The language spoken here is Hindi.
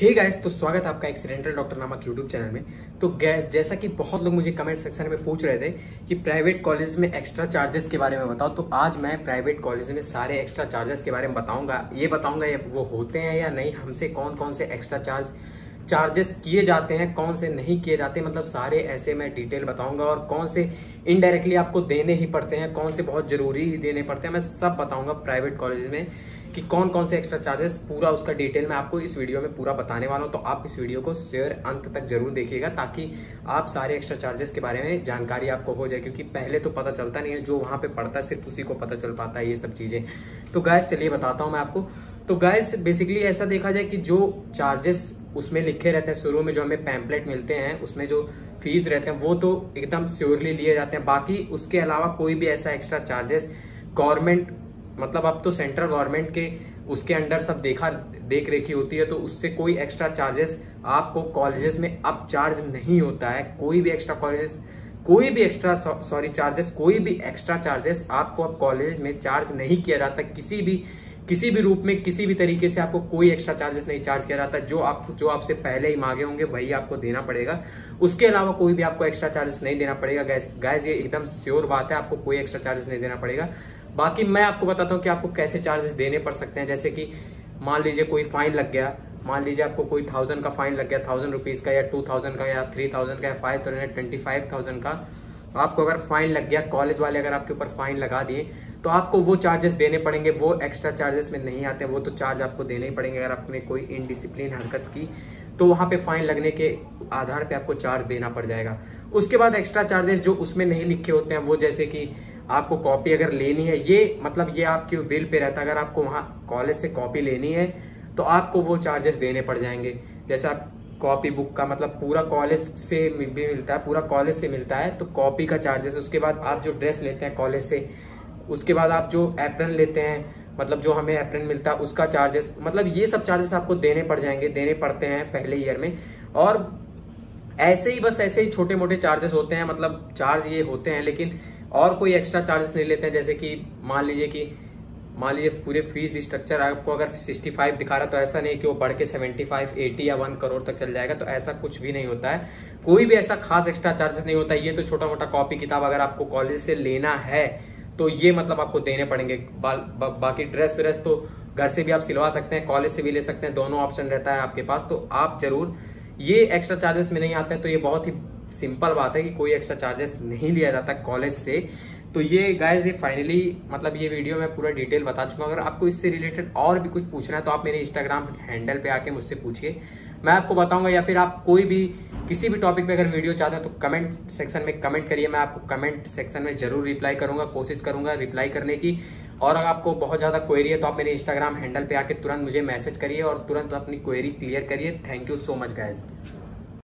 हे गाइस तो स्वागत है आपका एक्सीडेंटल डॉक्टर नामक यूट्यूब चैनल में। तो गैस जैसा कि बहुत लोग मुझे कमेंट सेक्शन में पूछ रहे थे कि प्राइवेट कॉलेज में एक्स्ट्रा चार्जेस के बारे में बताओ तो आज मैं प्राइवेट कॉलेज में सारे एक्स्ट्रा चार्जेस के बारे में बताऊँगा। ये बताऊँगा ये वो होते हैं या नहीं, हमसे कौन कौन से एक्स्ट्रा चार्ज चार्जेस किए जाते हैं, कौन से नहीं किए जाते मतलब सारे ऐसे मैं डिटेल बताऊँगा और कौन से इनडायरेक्टली आपको देने ही पड़ते हैं, कौन से बहुत ज़रूरी ही देने पड़ते हैं, मैं सब बताऊँगा प्राइवेट कॉलेज में कि कौन कौन से एक्स्ट्रा चार्जेस पूरा उसका डिटेल मैं आपको इस वीडियो में पूरा बताने वाला हूँ तो आप इस वीडियो को शेयर अंत तक ज़रूर देखिएगा ताकि आप सारे एक्स्ट्रा चार्जेस के बारे में जानकारी आपको हो जाए, क्योंकि पहले तो पता चलता नहीं है, जो वहाँ पे पढ़ता है, सिर्फ़ उसी को पता चल पाता है ये सब चीज़ें। तो गैस चलिए बताता हूँ मैं आपको। तो गैस बेसिकली ऐसा देखा जाए कि जो चार्जेस उसमें लिखे रहते हैं, शुरू में जो हमें पैम्पलेट मिलते हैं, उसमें जो फ़ीस रहते हैं, वो तो एकदम श्योरली लिए जाते हैं। बाकी उसके अलावा कोई भी ऐसा एक्स्ट्रा चार्जेस गवर्नमेंट मतलब अब तो सेंट्रल गवर्नमेंट के उसके अंडर सब देखा, देख रेखी होती है तो उससे कोई एक्स्ट्रा चार्जेस आपको कॉलेजेस में अब चार्ज नहीं होता है। कोई भी एक्स्ट्रा कॉलेजेस कोई भी एक्स्ट्रा सॉरी चार्जेस कोई भी एक्स्ट्रा चार्जेस आपको अब कॉलेज में चार्ज नहीं किया जाता। किसी भी किसी भी रूप में, किसी भी तरीके से आपको कोई एक्स्ट्रा चार्जेस नहीं चार्ज किया जाता। जो आप, जो आपसे पहले ही मांगे होंगे, वही आपको देना पड़ेगा। उसके अलावा कोई भी आपको एक्स्ट्रा चार्जेस नहीं देना पड़ेगा। गैस गैस ये एकदम श्योर बात है, आपको कोई एक्स्ट्रा चार्जेस नहीं देना पड़ेगा। बाकी मैं आपको बताता हूँ कि आपको कैसे चार्जेस देने पड़ सकते हैं। जैसे कि मान लीजिए कोई फाइन लग गया, मान लीजिए आपको कोई थाउज़ेंड का फाइन लग गया थाउज़ेंड रुपीज़ का या टू थाउज़ेंड का या थ्री थाउज़ेंड का या five thousand twenty five thousand का आपको अगर फाइन लग गया कॉलेज वाले अगर आपके ऊपर फाइन लगा दिए तो आपको वो चार्जेस देने पड़ेंगे, वो एक्स्ट्रा चार्जेस में नहीं आते, वो तो चार्ज आपको देने ही पड़ेंगे अगर आपने कोई इनडिसिप्लिन हरकत की तो वहाँ पे फाइन लगने के आधार पे आपको चार्ज देना पड़ जाएगा। उसके बाद एक्स्ट्रा चार्जेस जो उसमें नहीं लिखे होते हैं, वो जैसे कि आपको कॉपी अगर लेनी है, ये मतलब ये आपके बिल पे रहता है, अगर आपको वहाँ कॉलेज से कॉपी लेनी है तो आपको वो चार्जेस देने पड़ जाएँगे। जैसे आप कॉपी बुक का मतलब पूरा कॉलेज से भी मिलता है, पूरा कॉलेज से मिलता है तो कॉपी का चार्जेस उसके बाद आप जो ड्रेस लेते हैं कॉलेज से, उसके बाद आप जो एप्रन लेते हैं मतलब जो हमें एप्रन मिलता है उसका चार्जेस मतलब ये सब चार्जेस आपको देने पड़ जाएँगे, देने पड़ते हैं पहले ईयर में, और ऐसे ही बस ऐसे ही छोटे मोटे चार्जेस होते हैं मतलब चार्ज ये होते हैं, लेकिन और कोई एक्स्ट्रा चार्जेस नहीं लेते हैं, जैसे कि मान लीजिए कि मान लीजिए पूरे फ़ीस स्ट्रक्चर आपको अगर 65 दिखा रहा है तो ऐसा नहीं कि वो बढ़ के 75, 80 या 1 करोड़ तक चल जाएगा तो ऐसा कुछ भी नहीं होता है। कोई भी ऐसा खास एक्स्ट्रा चार्जेस नहीं होता है ये तो छोटा मोटा कॉपी किताब अगर आपको कॉलेज से लेना है तो ये मतलब आपको देने पड़ेंगे। बा, बा, बाकी ड्रेस व्रेस तो घर से भी आप सिलवा सकते हैं कॉलेज से भी ले सकते हैं दोनों ऑप्शन रहता है आपके पास तो आप ज़रूर ये एक्स्ट्रा चार्जेस में नहीं आते हैं तो ये बहुत ही सिंपल बात है कि कोई एक्स्ट्रा चार्जेस नहीं लिया जाता कॉलेज से। तो ये गाइज़ ये फाइनली मतलब ये वीडियो मैं पूरा डिटेल बता चुका हूँ। अगर आपको इससे रिलेटेड और भी कुछ पूछना है तो आप मेरे इंस्टाग्राम हैंडल पे आके मुझसे पूछिए। मैं आपको बताऊँगा या फिर आप कोई भी, किसी भी टॉपिक पे अगर वीडियो चाहते हैं तो कमेंट सेक्शन में कमेंट करिए। मैं आपको कमेंट सेक्शन में ज़रूर रिप्लाई करूँगा, कोशिश करूँगा रिप्लाई करने की। और अगर आपको बहुत ज़्यादा क्वेरी है तो आप मेरे इंस्टाग्राम हैंडल पे आके तुरंत मुझे मैसेज करिए और तुरंत अपनी क्वेरी क्लियर करिए। Thank you so much guys